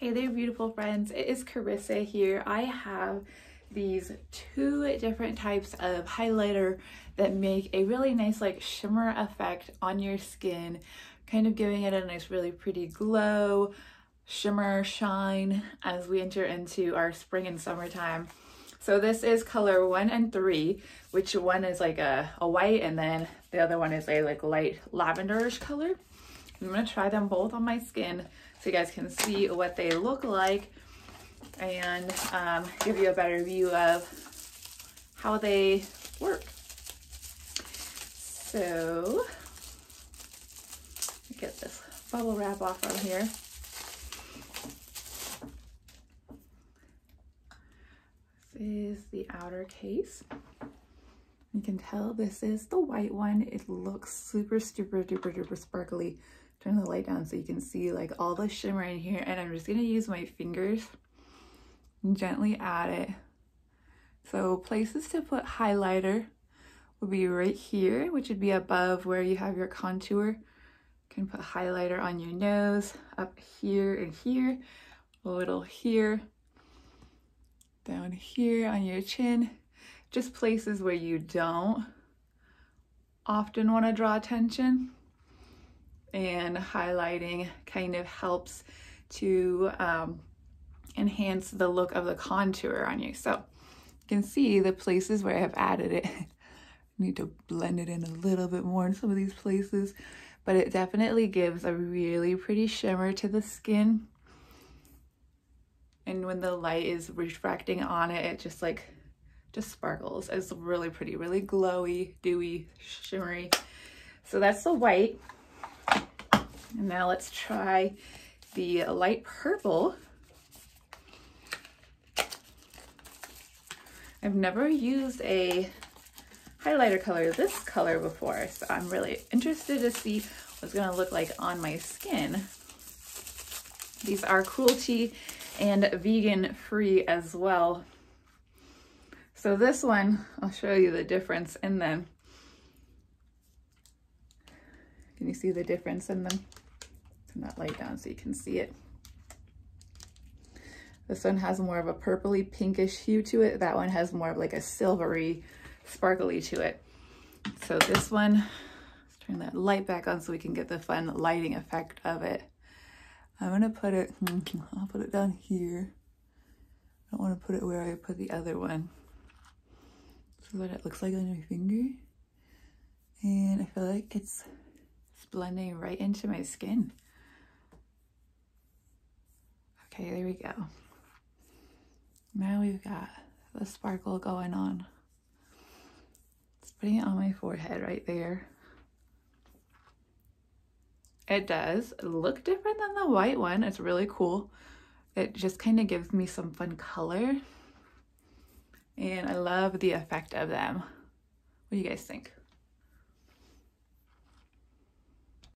Hey there, beautiful friends. It is Karissa here. I have these two different types of highlighter that make a really nice like shimmer effect on your skin, kind of giving it a nice really pretty glow, shimmer, shine as we enter into our spring and summertime. So this is color one and three, which one is like a, a white and then the other one is a like light lavenderish color. I'm gonna try them both on my skin so you guys can see what they look like and um, give you a better view of how they work. So, get this bubble wrap off from here. This is the outer case. You can tell this is the white one. It looks super, super, duper, duper sparkly turn the light down so you can see like all the shimmer in here and I'm just gonna use my fingers and gently add it. So places to put highlighter would be right here, which would be above where you have your contour. You can put highlighter on your nose, up here and here, a little here, down here on your chin, just places where you don't often want to draw attention and highlighting kind of helps to um, enhance the look of the contour on you. So you can see the places where I have added it. need to blend it in a little bit more in some of these places, but it definitely gives a really pretty shimmer to the skin. And when the light is refracting on it, it just like, just sparkles. It's really pretty, really glowy, dewy, shimmery. So that's the white. And now let's try the light purple. I've never used a highlighter color this color before, so I'm really interested to see what's gonna look like on my skin. These are cruelty and vegan free as well. So this one, I'll show you the difference in them. Can you see the difference in them? Turn that light down so you can see it. This one has more of a purpley pinkish hue to it. That one has more of like a silvery sparkly to it. So this one, let's turn that light back on so we can get the fun lighting effect of it. I'm gonna put it, I'll put it down here. I don't wanna put it where I put the other one. So what it looks like on your finger. And I feel like it's blending right into my skin. Okay, there we go. Now we've got the sparkle going on. Just putting it on my forehead right there. It does look different than the white one. It's really cool. It just kind of gives me some fun color. And I love the effect of them. What do you guys think?